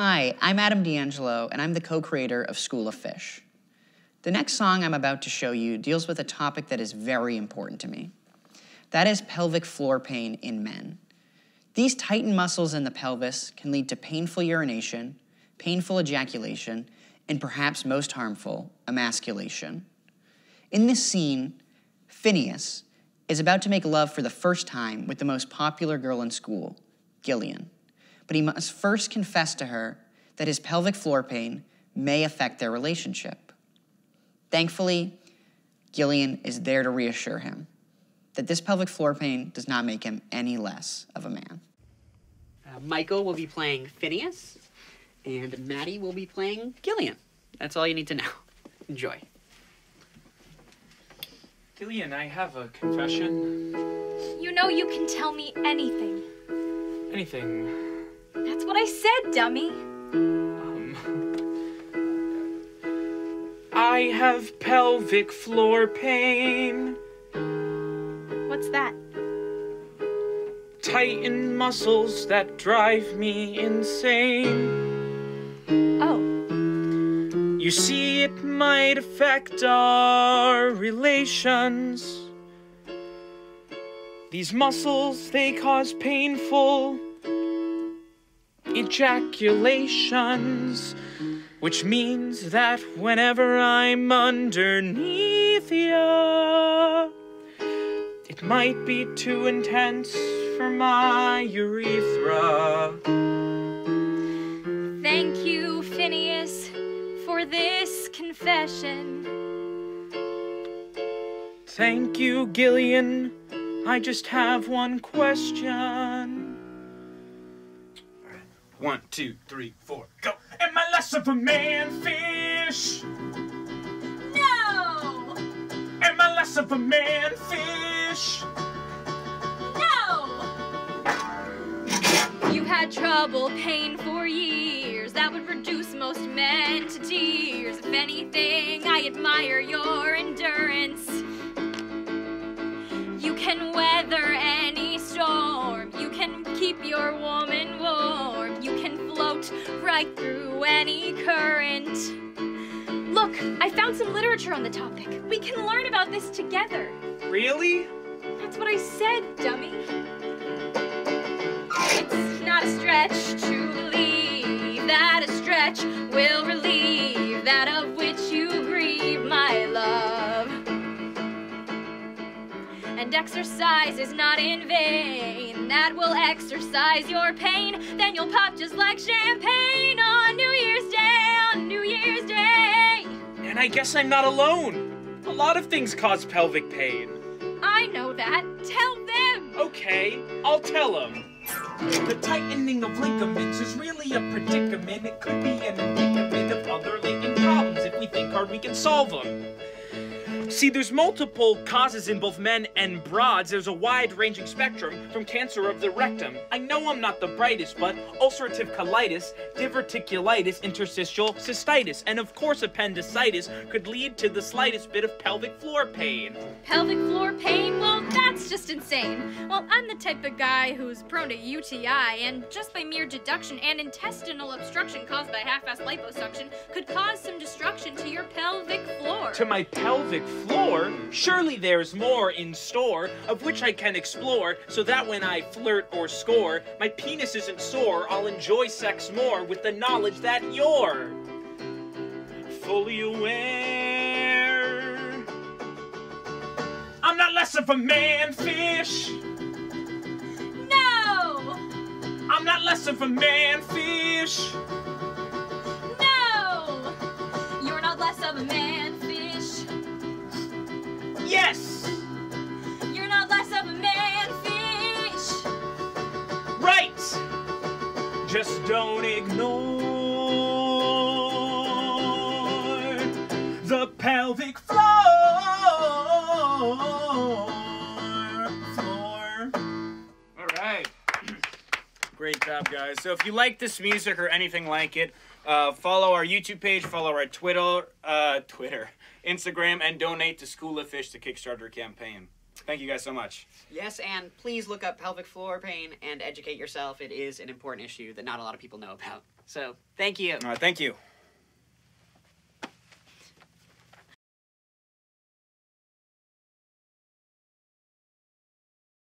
Hi, I'm Adam D'Angelo, and I'm the co creator of School of Fish. The next song I'm about to show you deals with a topic that is very important to me. That is pelvic floor pain in men. These tightened muscles in the pelvis can lead to painful urination, painful ejaculation, and perhaps most harmful, emasculation. In this scene, Phineas is about to make love for the first time with the most popular girl in school, Gillian. But he must first confess to her that his pelvic floor pain may affect their relationship. Thankfully, Gillian is there to reassure him that this pelvic floor pain does not make him any less of a man. Uh, Michael will be playing Phineas, and Maddy will be playing Gillian. That's all you need to know. Enjoy. Gillian, I have a confession. You know you can tell me anything. Anything. That's what I said, dummy. Um. I have pelvic floor pain. What's that? Tightened muscles that drive me insane. Oh, You see, it might affect our relations. These muscles, they cause painful ejaculations, which means that whenever I'm underneath ya, it might be too intense for my urethra. thank you, Phineas, for this confession. Thank you, Gillian. I just have one question. One, two, three, four, go. Am I less of a man fish? No! Am I less of a man fish? No! You've had trouble pain for years. That would reduce most men to tears. If anything, I admire your endurance. You can weather any storm. You can keep your woman warm. You right through any current. Look, I found some literature on the topic. We can learn about this together. Really? That's what I said, dummy. And exercise is not in vain. That will exercise your pain. Then you'll pop just like champagne on New Year's Day, on New Year's Day. And I guess I'm not alone. A lot of things cause pelvic pain. I know that. Tell them. Okay, I'll tell them. The tightening of ligaments is really a predicament. It could be an indicament of other latent problems if we think hard we can solve them. See, there's multiple causes in both men and broads. There's a wide ranging spectrum from cancer of the rectum. I know I'm not the brightest, but ulcerative colitis, diverticulitis, interstitial cystitis, and of course appendicitis could lead to the slightest bit of pelvic floor pain. Pelvic floor pain? Well, that's just insane. Well, I'm the type of guy who's prone to UTI, and just by mere deduction and intestinal obstruction caused by half-assed liposuction could cause some destruction to your pelvic floor. to my pelvic floor, surely there's more in store of which I can explore, so that when I flirt or score, my penis isn't sore. I'll enjoy sex more with the knowledge that you're fully aware. I'm not less of a man fish. no! I'm not less of a man fish. No! You're not less of a man don't ignore the pelvic floor. Floor. All right. Great job, guys. So if you like this music or anything like it, uh, follow our YouTube page, follow our Twitter, uh, Twitter, Instagram, and donate to School of Fish, the Kickstarter campaign. Thank you guys so much. Yes, and please look up pelvic floor pain and educate yourself. It is an important issue that not a lot of people know about. So, thank you. All right, thank you.